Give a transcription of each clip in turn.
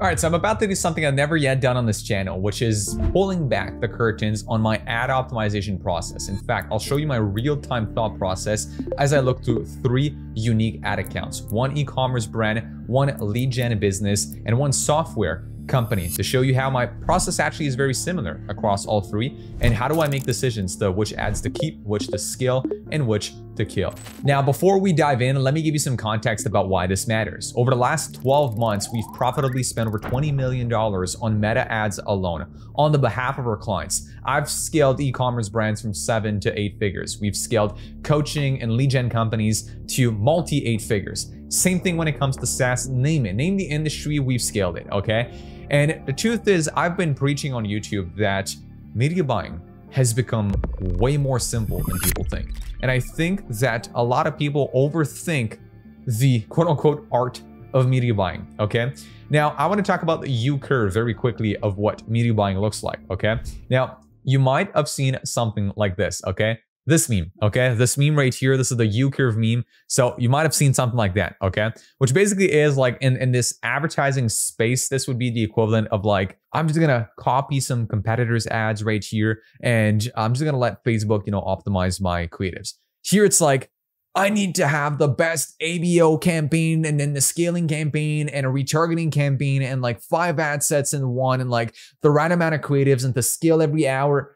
All right, so I'm about to do something I've never yet done on this channel, which is pulling back the curtains on my ad optimization process. In fact, I'll show you my real-time thought process as I look through three unique ad accounts, one e-commerce brand, one lead gen business, and one software company to show you how my process actually is very similar across all three and how do I make decisions to which ads to keep, which to scale, and which to kill. Now, before we dive in, let me give you some context about why this matters. Over the last 12 months, we've profitably spent over $20 million on meta ads alone on the behalf of our clients. I've scaled e-commerce brands from seven to eight figures. We've scaled coaching and lead gen companies to multi eight figures. Same thing when it comes to SaaS, name it, name the industry, we've scaled it, okay? And the truth is, I've been preaching on YouTube that media buying has become way more simple than people think. And I think that a lot of people overthink the quote unquote art of media buying, okay? Now, I want to talk about the U curve very quickly of what media buying looks like, okay? Now, you might have seen something like this, okay? This meme, okay? This meme right here, this is the U-curve meme. So you might have seen something like that, okay? Which basically is like in, in this advertising space, this would be the equivalent of like, I'm just gonna copy some competitors' ads right here, and I'm just gonna let Facebook, you know, optimize my creatives. Here it's like, I need to have the best ABO campaign and then the scaling campaign and a retargeting campaign and like five ad sets in one and like the right amount of creatives and to scale every hour.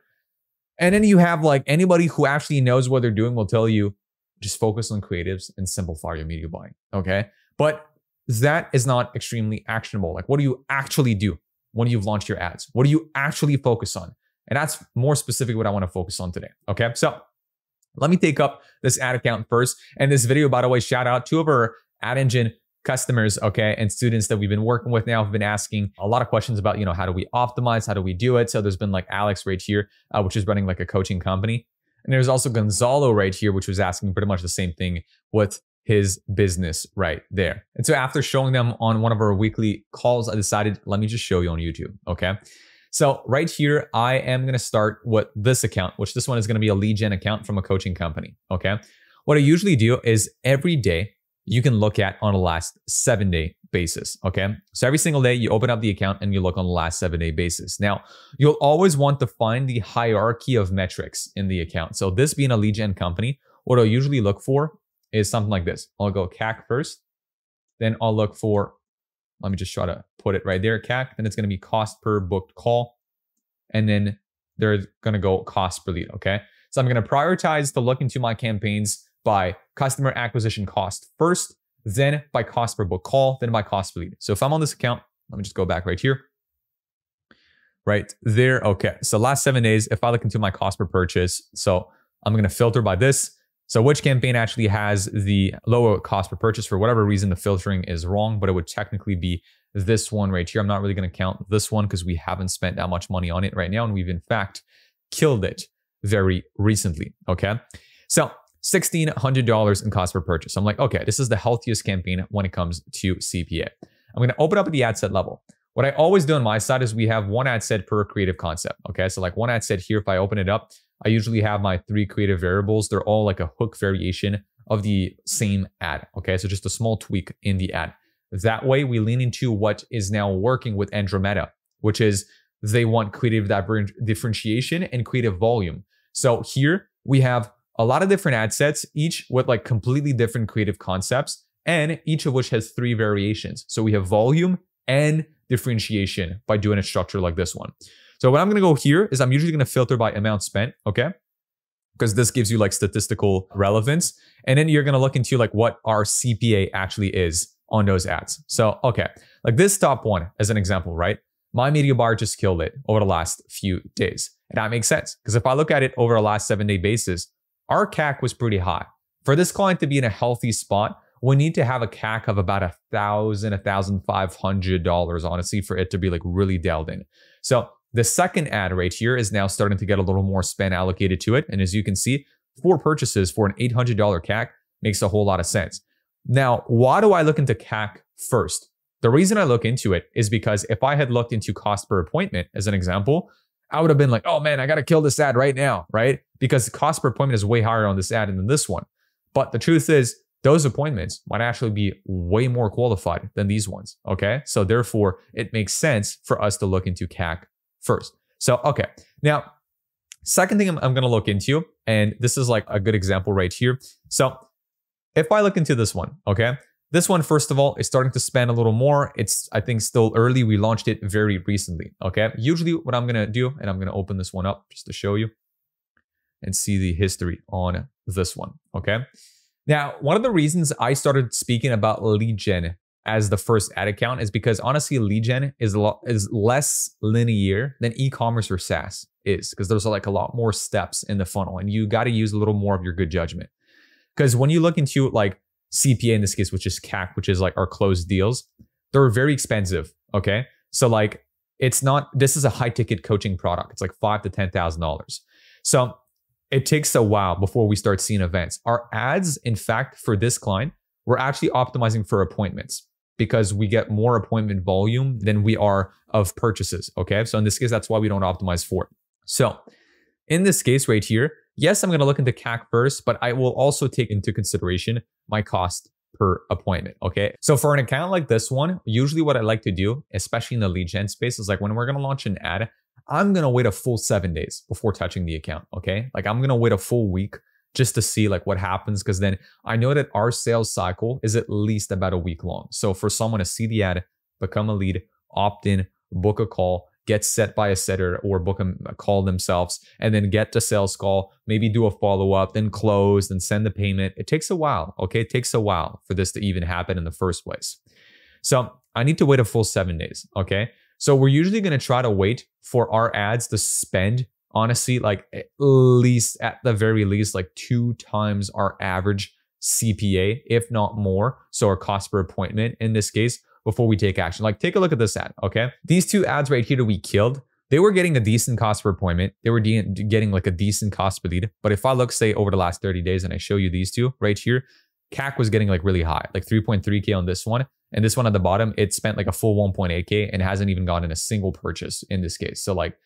And then you have like anybody who actually knows what they're doing will tell you just focus on creatives and simplify your media buying. Okay. But that is not extremely actionable. Like, what do you actually do when you've launched your ads? What do you actually focus on? And that's more specific what I want to focus on today. Okay. So let me take up this ad account first. And this video, by the way, shout out to our ad engine customers, okay, and students that we've been working with now have been asking a lot of questions about, you know, how do we optimize? How do we do it? So there's been like Alex right here, uh, which is running like a coaching company. And there's also Gonzalo right here, which was asking pretty much the same thing with his business right there. And so after showing them on one of our weekly calls, I decided, let me just show you on YouTube, okay? So right here, I am to start with this account, which this one is to be a lead gen account from a coaching company, okay? What I usually do is every day you can look at on a last seven day basis. Okay. So every single day you open up the account and you look on the last seven day basis. Now, you'll always want to find the hierarchy of metrics in the account. So this being a lead gen company, what I'll usually look for is something like this. I'll go CAC first. Then I'll look for, let me just try to put it right there, CAC. Then it's going to be cost per booked call. And then they're going to go cost per lead. Okay. So I'm going to prioritize to look into my campaigns by customer acquisition cost first, then by cost per book call, then by cost per lead. So if I'm on this account, let me just go back right here. Right there. Okay. So last seven days, if I look into my cost per purchase, so I'm going to filter by this. So which campaign actually has the lower cost per purchase for whatever reason the filtering is wrong, but it would technically be this one right here. I'm not really going to count this one because we haven't spent that much money on it right now. And we've in fact killed it very recently. Okay. So $1,600 in cost per purchase. I'm like, okay, this is the healthiest campaign when it comes to CPA. I'm going to open up at the ad set level. What I always do on my side is we have one ad set per creative concept. Okay, so like one ad set here, if I open it up, I usually have my three creative variables. They're all like a hook variation of the same ad. Okay, so just a small tweak in the ad. That way, we lean into what is now working with Andromeda, which is they want creative that differentiation and creative volume. So here we have a lot of different ad sets, each with like completely different creative concepts, and each of which has three variations. So we have volume and differentiation by doing a structure like this one. So what I'm going to go here is I'm usually going to filter by amount spent, okay? Because this gives you like statistical relevance. And then you're going to look into like what our CPA actually is on those ads. So, okay, like this top one as an example, right? My media buyer just killed it over the last few days. And that makes sense because if I look at it over a last seven day basis, our CAC was pretty high. For this client to be in a healthy spot, we need to have a CAC of about a thousand, a thousand five hundred dollars, honestly, for it to be like really dialed in. So the second ad right here is now starting to get a little more spend allocated to it. And as you can see, four purchases for an $800 CAC makes a whole lot of sense. Now, why do I look into CAC first? The reason I look into it is because if I had looked into cost per appointment as an example, I would have been like, oh man, I got to kill this ad right now, right? Because the cost per appointment is way higher on this ad than this one. But the truth is, those appointments might actually be way more qualified than these ones. Okay. So therefore, it makes sense for us to look into CAC first. So, okay. Now, second thing I'm, I'm going to look into, and this is like a good example right here. So if I look into this one, okay, this one, first of all, is starting to span a little more. It's, I think, still early. We launched it very recently. Okay. Usually, what I'm going to do, and I'm going to open this one up just to show you and see the history on this one. Okay. Now, one of the reasons I started speaking about lead gen as the first ad account is because honestly, lead gen is a lot is less linear than e-commerce or SaaS is because there's like a lot more steps in the funnel, and you got to use a little more of your good judgment. Because when you look into like CPA in this case, which is CAC, which is like our closed deals, they're very expensive. Okay, so like it's not. This is a high ticket coaching product. It's like five to ten thousand dollars. So it takes a while before we start seeing events. Our ads, in fact, for this client, we're actually optimizing for appointments because we get more appointment volume than we are of purchases. Okay. So in this case, that's why we don't optimize for it. So in this case right here, yes, I'm going to look into CAC first, but I will also take into consideration my cost per appointment. Okay. So for an account like this one, usually what I like to do, especially in the lead gen space, is like when we're going to launch an ad, I'm going to wait a full seven days before touching the account. Okay. Like I'm going to wait a full week just to see like what happens. Cause then I know that our sales cycle is at least about a week long. So for someone to see the ad, become a lead, opt in, book a call, get set by a setter or book a uh, call themselves and then get the sales call, maybe do a follow up, then close, then send the payment. It takes a while. Okay. It takes a while for this to even happen in the first place. So I need to wait a full seven days. Okay. So we're usually going to try to wait for our ads to spend, honestly, like at least, at the very least, like two times our average CPA, if not more. So our cost per appointment in this case, before we take action. Like take a look at this ad, okay? These two ads right here that we killed, they were getting a decent cost per appointment. They were getting like a decent cost per lead. But if I look, say, over the last 30 days and I show you these two right here, CAC was getting like really high, like 3.3K on this one. And this one at the bottom, it spent like a full 1.8K and hasn't even gotten a single purchase in this case. So like,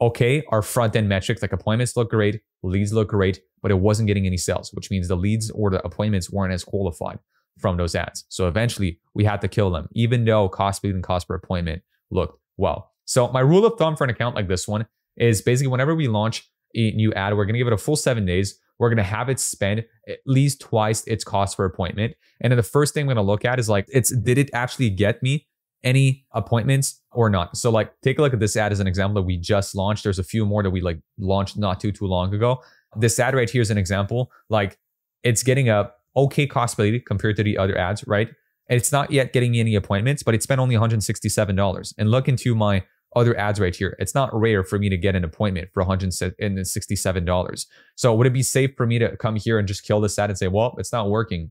okay, our front end metrics like appointments look great, leads look great, but it wasn't getting any sales, which means the leads or the appointments weren't as qualified from those ads. So eventually we had to kill them, even though cost per lead and cost per appointment looked well. So my rule of thumb for an account like this one is basically whenever we launch a new ad, we're going to give it a full seven days. We're going to have it spend at least twice its cost per appointment. And then the first thing I'm going to look at is like, it's did it actually get me any appointments or not? So like, take a look at this ad as an example that we just launched. There's a few more that we like launched not too too long ago. This ad right here is an example. Like, it's getting a okay cost per lead compared to the other ads, right? And it's not yet getting me any appointments, but it spent only $167. And look into my other ads right here. It's not rare for me to get an appointment for $167. So would it be safe for me to come here and just kill this ad and say, well, it's not working?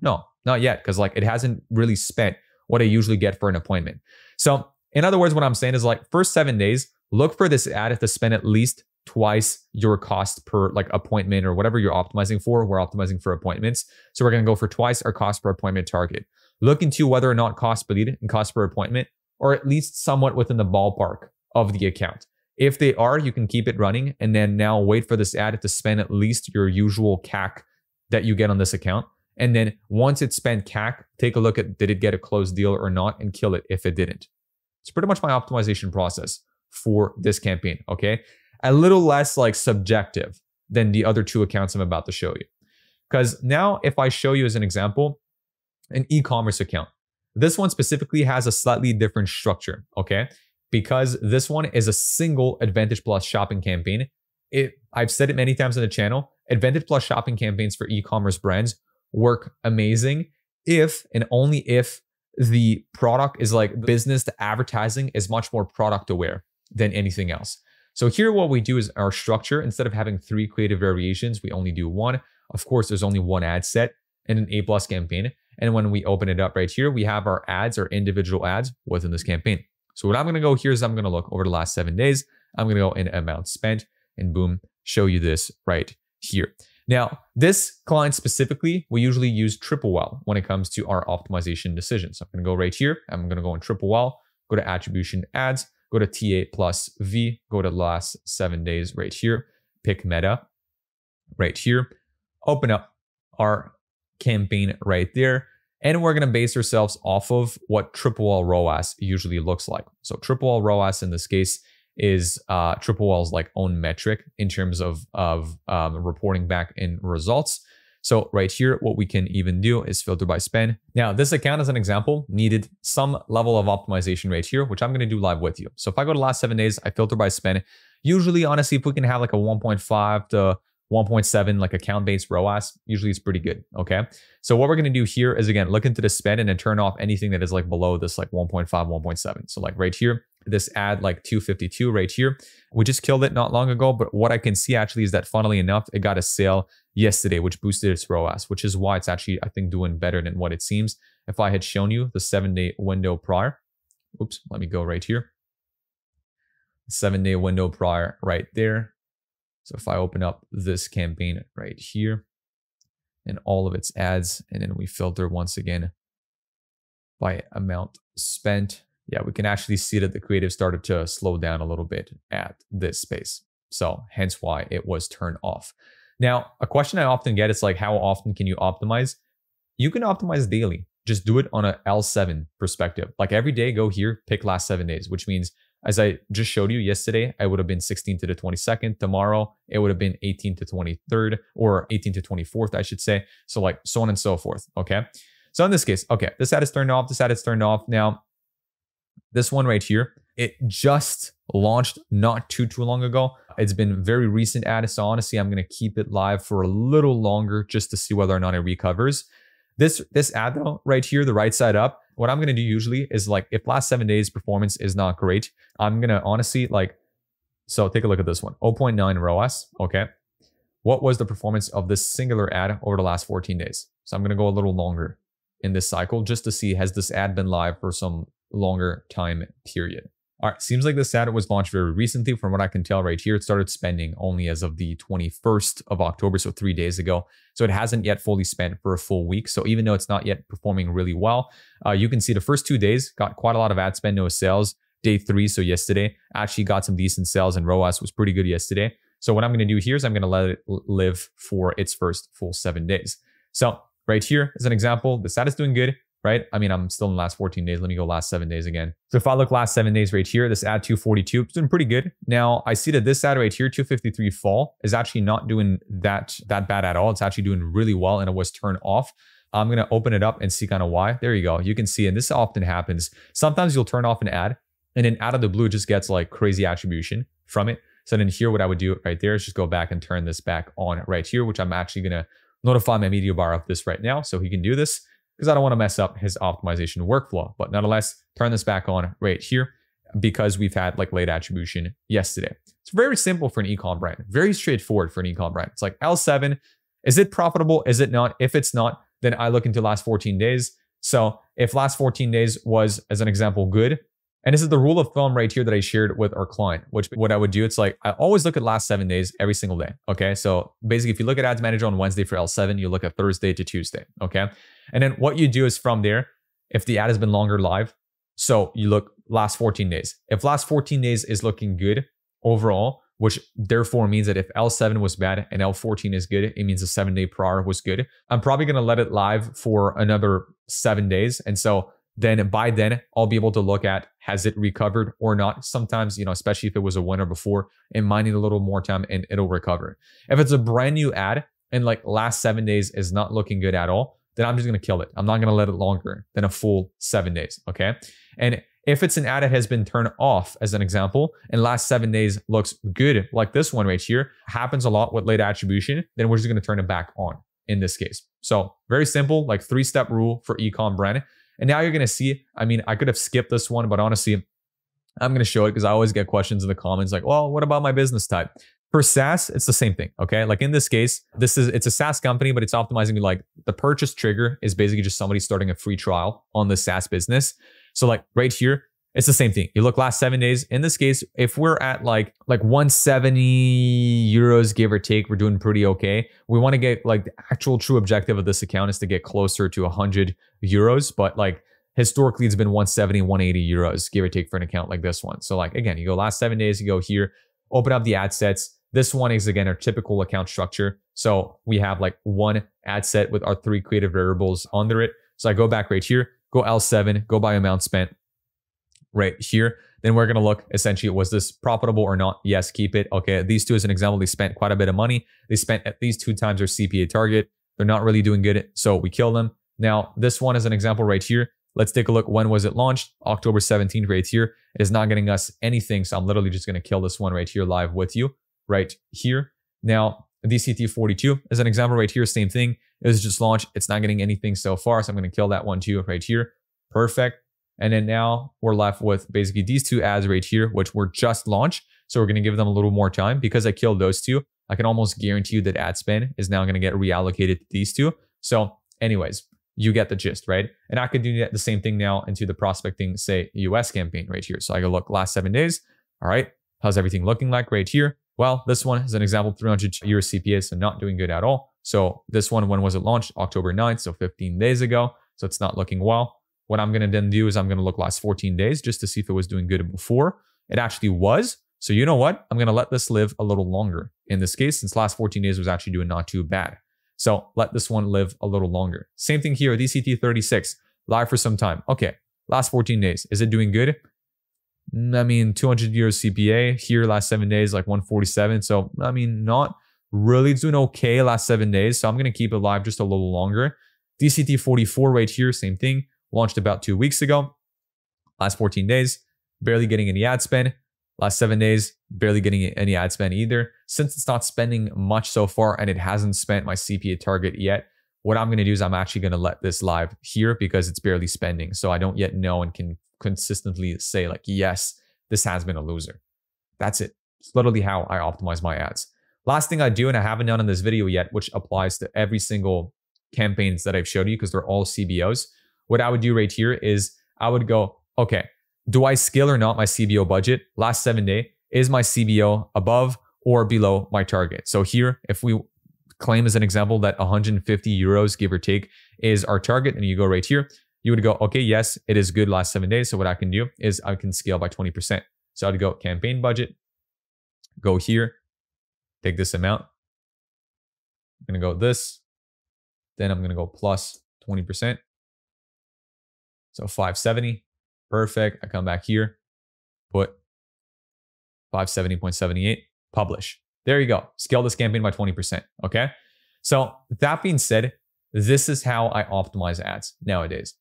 No, not yet. Cause like it hasn't really spent what I usually get for an appointment. So in other words, what I'm saying is like first seven days, look for this ad if to spend at least twice your cost per like appointment or whatever you're optimizing for. We're optimizing for appointments. So we're going to go for twice our cost per appointment target. Look into whether or not cost per lead and cost per appointment or at least somewhat within the ballpark of the account. If they are, you can keep it running and then now wait for this ad to spend at least your usual CAC that you get on this account. And then once it's spent CAC, take a look at did it get a closed deal or not and kill it if it didn't. It's pretty much my optimization process for this campaign. Okay. A little less like subjective than the other two accounts I'm about to show you. Because now, if I show you as an example, an e commerce account, this one specifically has a slightly different structure, okay? Because this one is a single Advantage Plus shopping campaign. It, I've said it many times on the channel, Advantage Plus shopping campaigns for e-commerce brands work amazing if and only if the product is like business to advertising is much more product aware than anything else. So here what we do is our structure, instead of having three creative variations, we only do one. Of course, there's only one ad set in an A plus campaign. And when we open it up right here, we have our ads, our individual ads within this campaign. So what I'm going to go here is I'm going to look over the last seven days. I'm going to go in amount spent and boom, show you this right here. Now, this client specifically, we usually use Triple Whale when it comes to our optimization decisions. So I'm to go right here. I'm going to go in Triple Whale, go to attribution ads, go to TA plus V, go to last seven days right here, pick meta right here, open up our campaign right there. And we're going to base ourselves off of what Triple Whale ROAS usually looks like. So Triple Whale ROAS in this case is uh, Triple Whale's like own metric in terms of, of um, reporting back in results. So right here, what we can even do is filter by spend. Now, this account as an example needed some level of optimization right here, which I'm going to do live with you. So if I go to last seven days, I filter by spend. Usually, honestly, if we can have like a 1.5 to 1.7 like account based ROAS, usually it's pretty good. Okay. So what we're going to do here is again, look into the spend and then turn off anything that is like below this like 1.5, 1.7. So like right here, this ad like 252 right here. We just killed it not long ago. But what I can see actually is that funnily enough, it got a sale yesterday, which boosted its ROAS, which is why it's actually, I think, doing better than what it seems. If I had shown you the seven day window prior, oops, let me go right here. Seven day window prior right there so if I open up this campaign right here and all of its ads, and then we filter once again by amount spent, yeah, we can actually see that the creative started to slow down a little bit at this space. So hence why it was turned off. Now, a question I often get is like, how often can you optimize? You can optimize daily. Just do it on a L7 perspective. Like every day, go here, pick last seven days, which means as I just showed you yesterday, I would have been 16 to the 22nd. Tomorrow, it would have been 18 to 23rd or 18 to 24th, I should say. So like so on and so forth. Okay. So in this case, okay, this ad is turned off. This ad is turned off. Now, this one right here, it just launched not too, too long ago. It's been very recent ad. So honestly, I'm going to keep it live for a little longer just to see whether or not it recovers. This, this ad though, right here, the right side up, what I'm going to do usually is like if last seven days performance is not great, I'm going to honestly like, so take a look at this one 0.9 ROAS. Okay. What was the performance of this singular ad over the last 14 days? So I'm going to go a little longer in this cycle just to see has this ad been live for some longer time period. All right, seems like this ad was launched very recently. From what I can tell right here, it started spending only as of the 21st of October, so three days ago. So it hasn't yet fully spent for a full week. So even though it's not yet performing really well, uh, you can see the first two days got quite a lot of ad spend, no sales. Day three, so yesterday, actually got some decent sales and ROAS was pretty good yesterday. So what I'm going to do here is I'm going to let it live for its first full seven days. So right here is an example. The ad is doing good right? I mean, I'm still in the last 14 days. Let me go last seven days again. So if I look last seven days right here, this ad 242, it's doing pretty good. Now I see that this ad right here, 253 fall, is actually not doing that, that bad at all. It's actually doing really well and it was turned off. I'm going to open it up and see kind of why. There you go. You can see, and this often happens. Sometimes you'll turn off an ad and then out of the blue, it just gets like crazy attribution from it. So then here, what I would do right there is just go back and turn this back on right here, which I'm actually going to notify my media buyer of this right now. So he can do this because I don't want to mess up his optimization workflow. But nonetheless, turn this back on right here because we've had like late attribution yesterday. It's very simple for an ecom brand, very straightforward for an ecom brand. It's like L7, is it profitable? Is it not? If it's not, then I look into last 14 days. So if last 14 days was, as an example, good, and this is the rule of thumb right here that I shared with our client, which what I would do, it's like I always look at last seven days every single day. Okay. So basically, if you look at ads manager on Wednesday for L7, you look at Thursday to Tuesday. Okay. And then what you do is from there, if the ad has been longer live, so you look last 14 days. If last 14 days is looking good overall, which therefore means that if L7 was bad and L14 is good, it means the seven day prior was good. I'm probably going to let it live for another seven days. And so then by then I'll be able to look at has it recovered or not. Sometimes, you know, especially if it was a winner before, it might need a little more time and it'll recover. If it's a brand new ad and like last seven days is not looking good at all, then I'm just to kill it. I'm not to let it longer than a full seven days. Okay. And if it's an ad that has been turned off, as an example, and last seven days looks good, like this one right here, happens a lot with late attribution, then we're just to turn it back on in this case. So very simple, like three step rule for ecom brand. And now you're going to see, I mean, I could have skipped this one, but honestly, I'm going to show it because I always get questions in the comments like, well, what about my business type? For SaaS, it's the same thing. Okay. Like in this case, this is it's a SaaS company, but it's optimizing like the purchase trigger is basically just somebody starting a free trial on the SaaS business. So like right here, it's the same thing. You look last seven days. In this case, if we're at like like 170 euros, give or take, we're doing pretty okay. We want to get like the actual true objective of this account is to get closer to 100 euros, but like historically it's been 170, 180 euros, give or take for an account like this one. So like again, you go last seven days, you go here, open up the ad sets, This one is again our typical account structure. So we have like one ad set with our three creative variables under it. So I go back right here, go L7, go by amount spent right here. Then we're going to look essentially, was this profitable or not? Yes, keep it. Okay, these two as an example, they spent quite a bit of money. They spent at least two times their CPA target. They're not really doing good, so we kill them. Now, this one is an example right here. Let's take a look. When was it launched? October 17th right here. It is not getting us anything, so I'm literally just going to kill this one right here live with you right here. Now, DCT42 is an example right here. Same thing. It was just launched. It's not getting anything so far, so I'm going to kill that one too right here. Perfect. And then now we're left with basically these two ads right here, which were just launched. So we're going to give them a little more time because I killed those two. I can almost guarantee you that ad spend is now going to get reallocated to these two. So anyways, you get the gist, right? And I could do the same thing now into the prospecting, say US campaign right here. So I go look last seven days. All right. How's everything looking like right here? Well, this one is an example 300 euro CPA, so not doing good at all. So this one, when was it launched? October 9th, so 15 days ago. So it's not looking well. What I'm going to then do is I'm going to look last 14 days just to see if it was doing good before. It actually was. So you know what? I'm going to let this live a little longer. In this case, since last 14 days was actually doing not too bad. So let this one live a little longer. Same thing here, DCT36, live for some time. Okay, last 14 days. Is it doing good? I mean, 200 euros CPA here last seven days, like 147. So, I mean, not really doing okay last seven days. So I'm going to keep it live just a little longer. DCT 44 right here, same thing launched about two weeks ago. Last 14 days, barely getting any ad spend. Last seven days, barely getting any ad spend either. Since it's not spending much so far and it hasn't spent my CPA target yet, what I'm going to do is I'm actually going to let this live here because it's barely spending. So I don't yet know and can consistently say like, yes, this has been a loser. That's it. It's literally how I optimize my ads. Last thing I do, and I haven't done in this video yet, which applies to every single campaigns that I've showed you because they're all CBOs, what I would do right here is I would go, okay, do I scale or not my CBO budget? Last seven day, is my CBO above or below my target? So here, if we claim as an example that 150 euros, give or take, is our target, and you go right here, you would go, okay, yes, it is good last seven days. So what I can do is I can scale by 20%. So I'd go campaign budget, go here, take this amount. I'm to go this. Then I'm to go plus 20%. So 570, perfect. I come back here, put 570.78, publish. There you go. Scale this campaign by 20%. Okay. So that being said, this is how I optimize ads nowadays.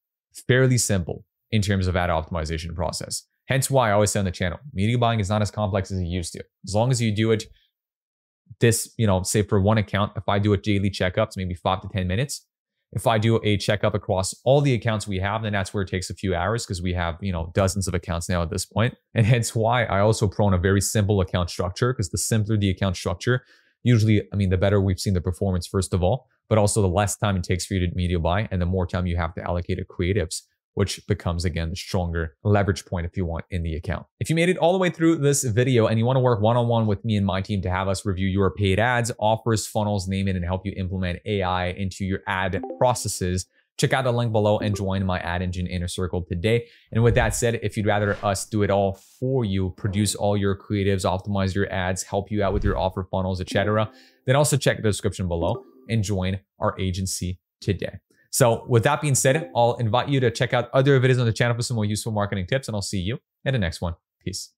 Fairly simple in terms of ad optimization process. Hence why I always say on the channel, media buying is not as complex as it used to. As long as you do it this, you know, say for one account, if I do a daily checkups, maybe five to 10 minutes, if I do a checkup across all the accounts we have, then that's where it takes a few hours because we have, you know, dozens of accounts now at this point. And hence why I also prone a very simple account structure because the simpler the account structure, usually, I mean, the better we've seen the performance, first of all, but also the less time it takes for you to media buy and the more time you have to allocate to creatives which becomes again the stronger leverage point if you want in the account. If you made it all the way through this video and you want to work one-on-one with me and my team to have us review your paid ads, offers, funnels, name it, and help you implement AI into your ad processes, check out the link below and join my ad engine inner circle today. And with that said, if you'd rather us do it all for you, produce all your creatives, optimize your ads, help you out with your offer funnels, etc., then also check the description below and join our agency today. So with that being said, I'll invite you to check out other videos on the channel for some more useful marketing tips and I'll see you in the next one. Peace.